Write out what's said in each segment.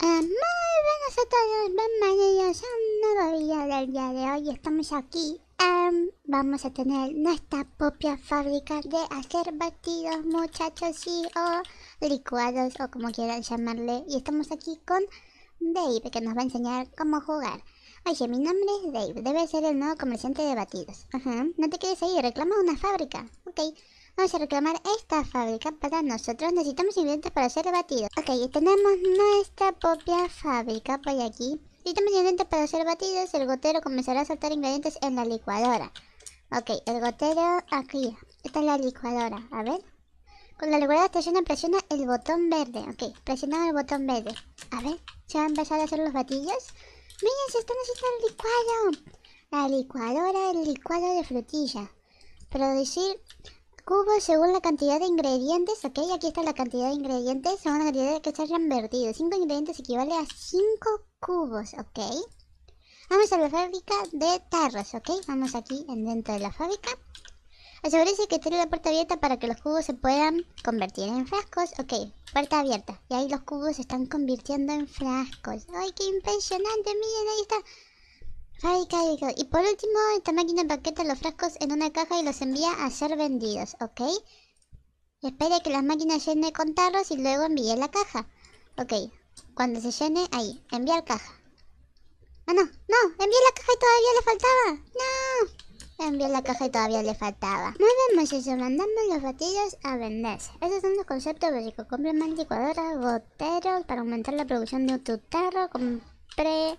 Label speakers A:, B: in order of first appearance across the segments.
A: Muy buenas a todos, bienvenidos a un nuevo video del día de hoy. Estamos aquí. em, vamos a tener nuestra propia fábrica de hacer batidos, muchachos, sí, o licuados, o como quieran llamarle. Y estamos aquí con Dave, que nos va a enseñar cómo jugar. Oye, mi nombre es Dave, debe ser el nuevo comerciante de batidos. Ajá, no te quedes ahí, reclama una fábrica. Ok. Vamos a reclamar esta fábrica para nosotros. Necesitamos ingredientes para hacer batidos. Ok, tenemos nuestra propia fábrica por aquí. Necesitamos ingredientes para hacer batidos. El gotero comenzará a soltar ingredientes en la licuadora. Ok, el gotero aquí. Esta es la licuadora. A ver. Con la licuadora está llena, presiona el botón verde. Ok, presionamos el botón verde. A ver, ¿se va a empezar a hacer los batidos? Miren, se están haciendo el licuado. La licuadora, el licuado de frutilla. Producir cubos según la cantidad de ingredientes. Ok, aquí está la cantidad de ingredientes según la cantidad que se hayan vertido. 5 ingredientes equivale a 5 cubos, ok. Vamos a la fábrica de tarros, ok. Vamos aquí en dentro de la fábrica. Asegúrese que tiene la puerta abierta para que los cubos se puedan convertir en frascos. Ok, puerta abierta. Y ahí los cubos se están convirtiendo en frascos. ¡Ay, qué impresionante! Miren, ahí está. Y por último, esta máquina empaqueta los frascos en una caja y los envía a ser vendidos, ¿ok? Espere que la máquina llene con tarros y luego envíe la caja. Ok, cuando se llene, ahí, enviar caja. Ah, no, no, envié la caja y todavía le faltaba. No, envié la caja y todavía le faltaba. Muy bien, muchachos, mandamos los batidos a venderse. Esos son los conceptos básicos. Compré más licuadoras, goteros para aumentar la producción de tu tarro. Compré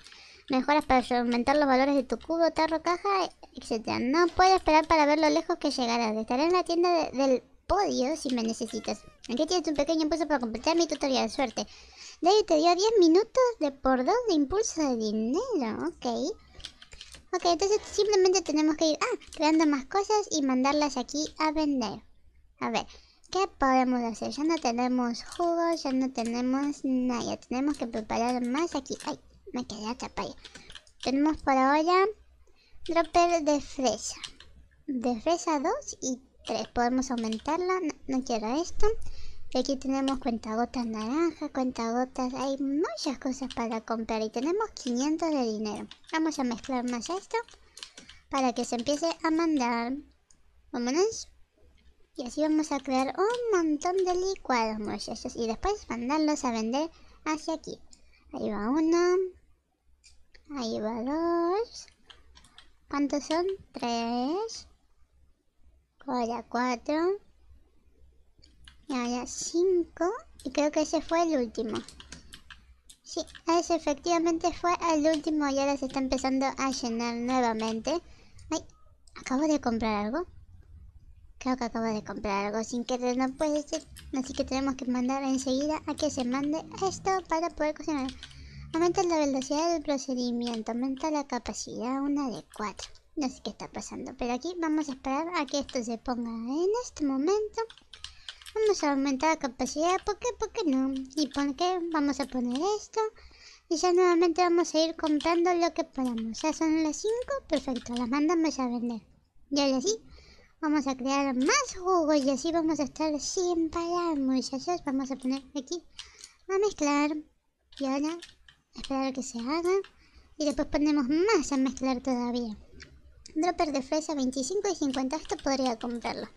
A: mejoras para aumentar los valores de tu cubo, tarro, caja, etc. No puedo esperar para ver lo lejos que llegarás. Estaré en la tienda de- del podio si me necesitas. Aquí tienes un pequeño impulso para completar mi tutorial. Suerte. David te dio 10 minutos de por 2 de impulso de dinero. Ok. Ok, entonces simplemente tenemos que ir ah, creando más cosas y mandarlas aquí a vender. A ver, ¿qué podemos hacer? Ya no tenemos jugos, ya no tenemos nada. Tenemos que preparar más aquí. Ay, me quedé atrapada. Tenemos por ahora dropper de fresa. De fresa 2 y 3. Podemos aumentarla. No, quiero esto. Y aquí tenemos cuentagotas naranja, cuentagotas. Hay muchas cosas para comprar y tenemos 500 de dinero. Vamos a mezclar más esto para que se empiece a mandar. Vámonos. Y así vamos a crear un montón de licuados, muchachos. Y después mandarlos a vender hacia aquí. Ahí va uno. Ahí va dos. ¿Cuántos son? Tres. Ahora cuatro. Y ahora cinco. Y creo que ese fue el último. Sí, ese efectivamente fue el último y ahora se está empezando a llenar nuevamente. Ay, acabo de comprar algo. Creo que acabo de comprar algo sin querer, no puede ser. Así que tenemos que mandar enseguida a que se mande esto para poder cocinar. Aumenta la velocidad del procedimiento, aumenta la capacidad, una de 4. No sé qué está pasando, pero aquí vamos a esperar a que esto se ponga en este momento. Vamos a aumentar la capacidad, ¿por qué? ¿Por qué no? ¿Y por qué? Vamos a poner esto. Y ya nuevamente vamos a ir comprando lo que podamos. Ya son las 5, perfecto, las mandamos a vender. Y ahora sí, vamos a crear más jugos y así vamos a estar sin parar, muchachos. Vamos a poner aquí a mezclar. Y ahora esperar que se haga. Y después ponemos más a mezclar todavía. Dropper de fresa 25 y 50. Esto podría comprarlo.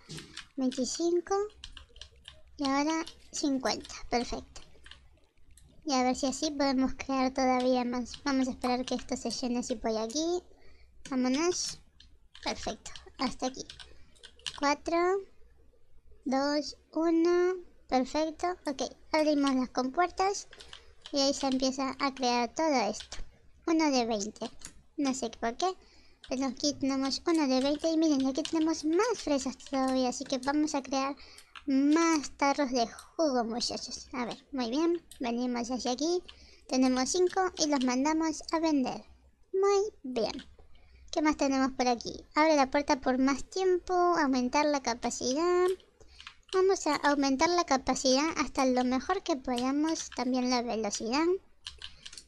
A: 25 y ahora 50. Perfecto. Y a ver si así podemos crear todavía más. Vamos a esperar que esto se llene así por aquí. Vámonos. Perfecto. Hasta aquí. 4, 2, 1. Perfecto. Ok. Abrimos las compuertas. Y ahí se empieza a crear todo esto. Uno de 20. No sé por qué. Pero aquí tenemos uno de 20 y miren, aquí tenemos más fresas todavía. Así que vamos a crear más tarros de jugo, muchachos. A ver, muy bien. Venimos hacia aquí. Tenemos 5 y los mandamos a vender. Muy bien. ¿Qué más tenemos por aquí? Abre la puerta por más tiempo. Aumentar la capacidad. Vamos a aumentar la capacidad hasta lo mejor que podamos. También la velocidad.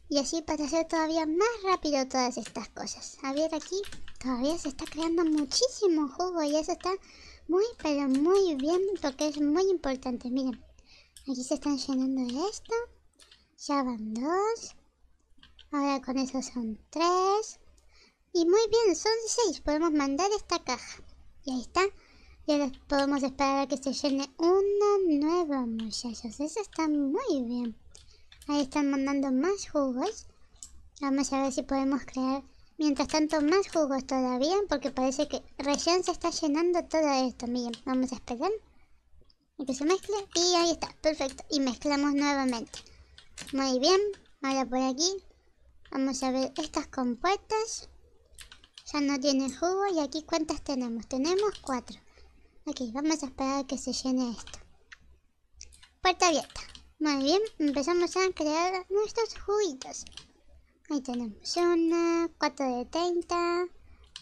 A: Y así para hacer todavía más rápido todas estas cosas. A ver aquí, todavía se está creando muchísimo jugo y eso está muy pero muy bien porque es muy importante. Miren, aquí se están llenando de esto. Ya van dos. Ahora con eso son tres. Y muy bien, son seis. Podemos mandar esta caja. Y ahí está. Y ahora podemos esperar a que se llene una nueva, muchachos. Eso está muy bien. Ahí están mandando más jugos. Vamos a ver si podemos crear, mientras tanto, más jugos todavía. Porque parece que recién se está llenando todo esto. Miren, vamos a esperar. A que se mezcle. Y ahí está, perfecto. Y mezclamos nuevamente. Muy bien. Ahora por aquí Vamos a ver estas compuertas. Ya no tienen jugo. ¿Y aquí cuántas tenemos? Tenemos cuatro. Ok, vamos a esperar que se llene esto. Puerta abierta. Muy bien, empezamos a crear nuestros juguitos. Ahí tenemos una, cuatro de 30.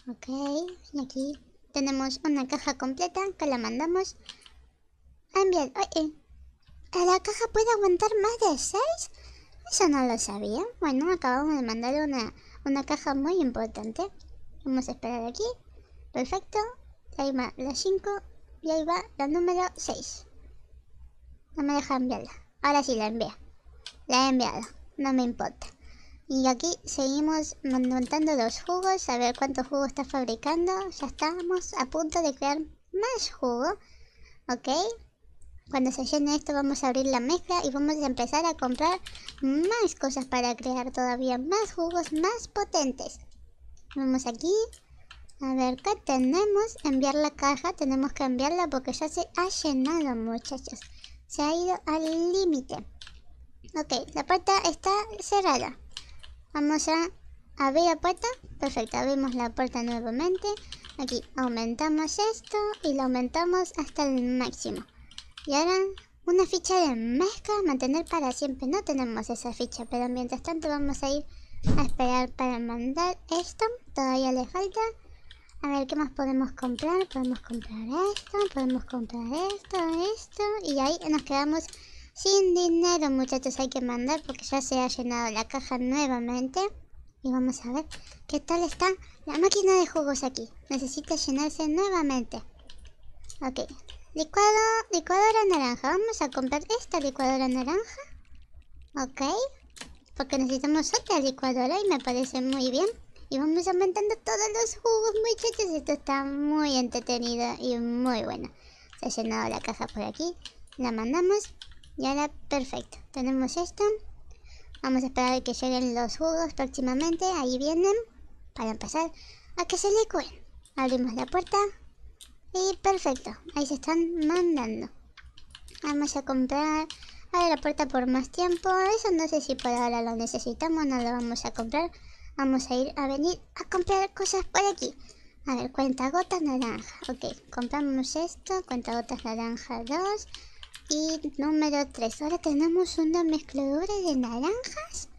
A: Ok, y aquí tenemos una caja completa que la mandamos a enviar. Oye, ¿la caja puede aguantar más de 6? Eso no lo sabía. Bueno, acabamos de mandar una, una caja muy importante. Vamos a esperar aquí. Perfecto. Ahí va la 5 y ahí va la número 6. No me deja enviarla. Ahora sí la envía. La he enviado. No me importa. Y aquí seguimos montando los jugos. A ver cuántos jugos está fabricando. Ya estamos a punto de crear más jugo. Ok. Cuando se llene esto vamos a abrir la mezcla y vamos a empezar a comprar más cosas para crear todavía más jugos más potentes. Vamos aquí. A ver, ¿qué tenemos? Enviar la caja. Tenemos que enviarla porque ya se ha llenado, muchachos. Se ha ido al límite. Ok, la puerta está cerrada. Vamos a abrir la puerta. Perfecto, abrimos la puerta nuevamente. Aquí aumentamos esto y lo aumentamos hasta el máximo. Y ahora una ficha de mezcla, mantener para siempre. No tenemos esa ficha, pero mientras tanto vamos a ir a esperar para mandar esto. Todavía le falta. A ver, ¿qué más podemos comprar? Podemos comprar esto, podemos comprar esto, esto. Y ahí nos quedamos sin dinero, muchachos. Hay que mandar porque ya se ha llenado la caja nuevamente. Y vamos a ver qué tal está la máquina de jugos aquí. Necesita llenarse nuevamente. Ok, Licuado, licuadora naranja. Vamos a comprar esta licuadora naranja. Ok. Porque necesitamos otra licuadora y me parece muy bien. Y vamos aumentando todos los jugos, muchachos. Esto está muy entretenido y muy bueno. Se ha llenado la caja por aquí. La mandamos. Y ahora, perfecto. Tenemos esto. Vamos a esperar a que lleguen los jugos próximamente. Ahí vienen. Para empezar a que se licuen. Abrimos la puerta. Y perfecto, ahí se están mandando. Vamos a comprar a la puerta por más tiempo. Eso no sé si por ahora lo necesitamos, no lo vamos a comprar. Vamos a ir a venir a comprar cosas por aquí. A ver, cuenta gotas naranja. Ok, compramos esto, cuenta gotas naranja 2. Y número 3. Ahora tenemos una mezcladora de naranjas.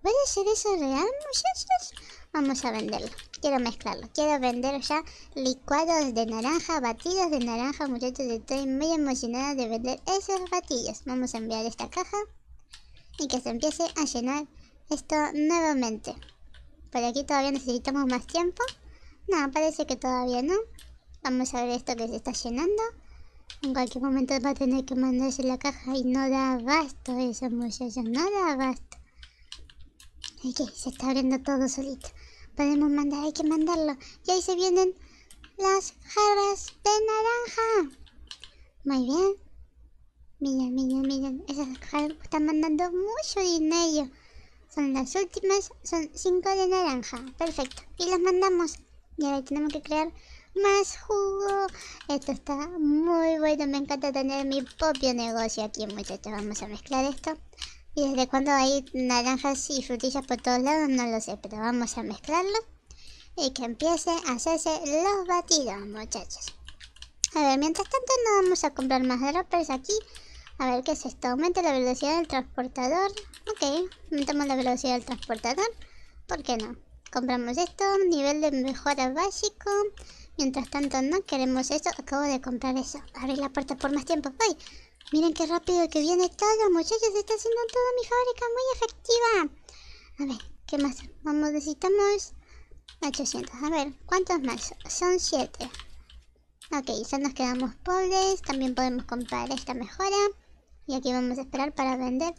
A: ¿Puede ser eso real, muchachos? Vamos a venderlo. Quiero mezclarlo. Quiero vender ya licuados de naranja, batidos de naranja, muchachos. Estoy muy emocionada de vender esos batidos. Vamos a enviar esta caja y que se empiece a llenar esto nuevamente. Por aquí todavía necesitamos más tiempo. No, parece que todavía no. Vamos a ver esto que se está llenando. En cualquier momento va a tener que mandarse la caja y no da abasto eso, muchachos. No da abasto. Aquí se está abriendo todo solito. Podemos mandar, hay que mandarlo. Y ahí se vienen las jarras de naranja. Muy bien. Miren, miren, miren. Esas jarras están mandando mucho dinero. Son las últimas, son cinco de naranja. Perfecto. Y las mandamos. Y ahora tenemos que crear más jugo. Esto está muy bueno. Me encanta tener mi propio negocio aquí, muchachos. Vamos a mezclar esto. Y desde cuando hay naranjas y frutillas por todos lados, no lo sé, pero vamos a mezclarlo. Y que empiece a hacerse los batidos, muchachos. A ver, mientras tanto no vamos a comprar más droppers aquí. A ver, ¿qué es esto? Aumenta la velocidad del transportador. Ok, aumentamos la velocidad del transportador. ¿Por qué no? Compramos esto, nivel de mejora básico. Mientras tanto no queremos eso, acabo de comprar eso. Abrir la puerta por más tiempo. ¡Ay! Miren qué rápido que viene todo, muchachos. Está haciendo toda mi fábrica muy efectiva. A ver, ¿qué más? Vamos, necesitamos 800. A ver, ¿cuántos más? Son 7. Ok, ya nos quedamos pobres. También podemos comprar esta mejora. Y aquí vamos a esperar para vender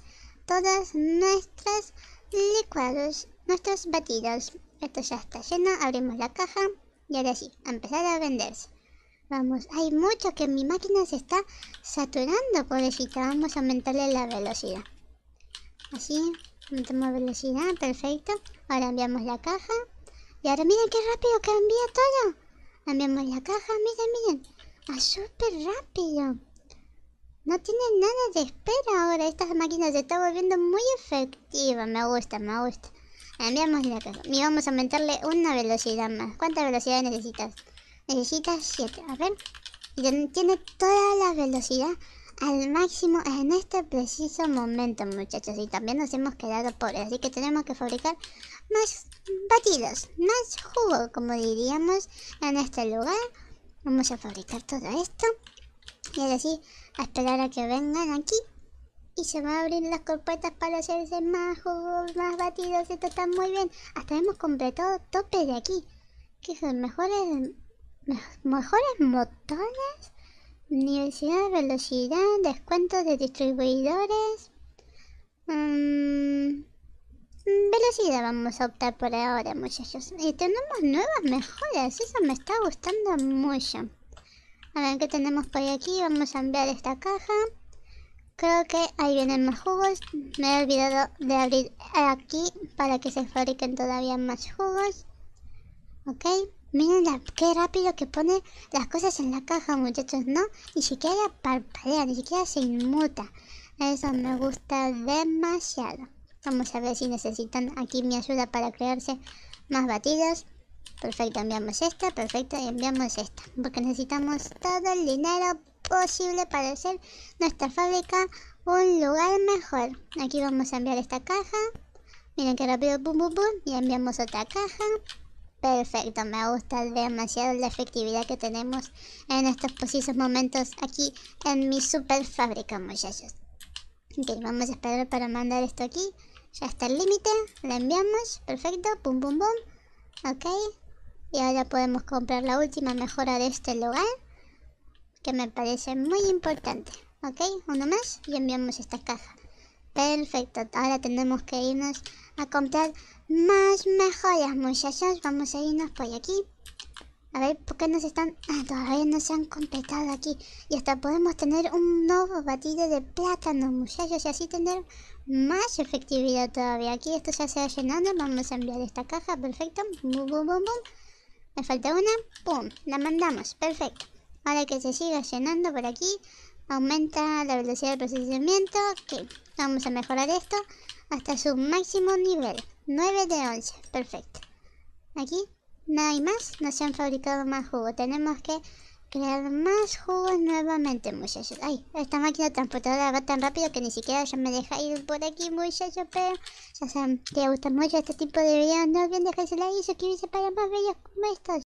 A: todos nuestros licuados, nuestros batidos. Esto ya está lleno, abrimos la caja y ahora sí, a empezar a venderse. Vamos, hay mucho que mi máquina se está saturando, pobrecita. Vamos a aumentarle la velocidad. Así, aumentamos velocidad, perfecto. Ahora enviamos la caja. Y ahora miren qué rápido que todo. Enviamos la caja, miren, miren. A súper rápido. No tiene nada de espera ahora. Esta máquina se está volviendo muy efectiva. Me gusta, me gusta. Enviamos la caja. Y vamos a aumentarle una velocidad más. ¿Cuánta velocidad necesitas? Necesitas 7. A ver. Y tiene toda la velocidad al máximo en este preciso momento, muchachos. Y también nos hemos quedado pobres. Así que tenemos que fabricar más batidos, más jugo, como diríamos en este lugar. Vamos a fabricar todo esto. Y ahora sí, a esperar a que vengan aquí. Y se van a abrir las corpuetas para hacerse más jugos, más batidos. Esto está muy bien. Hasta hemos completado tope de aquí. Que son mejores, mejores motores. Universidad velocidad, descuentos de distribuidores. Mmm velocidad vamos a optar por ahora, muchachos. Y tenemos nuevas mejoras, eso me está gustando mucho. A ver qué tenemos por aquí, vamos a enviar esta caja. Creo que ahí vienen más jugos. Me he olvidado de abrir aquí para que se fabriquen todavía más jugos. Ok, miren qué rápido que pone las cosas en la caja, muchachos, ¿no? Ni siquiera parpadea, ni siquiera se inmuta. Eso me gusta demasiado. Vamos a ver si necesitan aquí mi ayuda para crearse más batidos. Perfecto, enviamos esta, perfecto, y enviamos esta. Porque necesitamos todo el dinero posible para hacer nuestra fábrica un lugar mejor. Aquí vamos a enviar esta caja. Miren qué rápido, pum, pum, pum. Y enviamos otra caja. Perfecto, me gusta demasiado la efectividad que tenemos en estos precisos momentos aquí en mi super fábrica, muchachos. Ok, vamos a esperar para mandar esto aquí. Ya está el límite, la enviamos, perfecto, pum pum pum, ok. Y ahora podemos comprar la última mejora de este lugar, que me parece muy importante, ok. Uno más y enviamos esta caja. Perfecto, ahora tenemos que irnos a comprar más mejoras muchachos, vamos a irnos por aquí. A ver, ¿por qué nos están...? Ah, todavía no se han completado aquí. Y hasta podemos tener un nuevo batido de plátano, muchachos. Y así tener más efectividad todavía. Aquí esto ya se va llenando. Vamos a enviar esta caja. Perfecto. Me falta una. Pum. La mandamos. Perfecto. Ahora que se siga llenando por aquí. Aumenta la velocidad de procesamiento. Ok. Vamos a mejorar esto hasta su máximo nivel. 9 de 11. Perfecto. Aquí no más, no se han fabricado más jugos. Tenemos que crear más jugos nuevamente, muchachos. Ay, esta máquina transportadora va tan rápido que ni siquiera ya me deja ir por aquí, muchachos. Pero ya saben, te gusta mucho este tipo de videos, no olviden dejarse like y suscribirse para más videos como estos.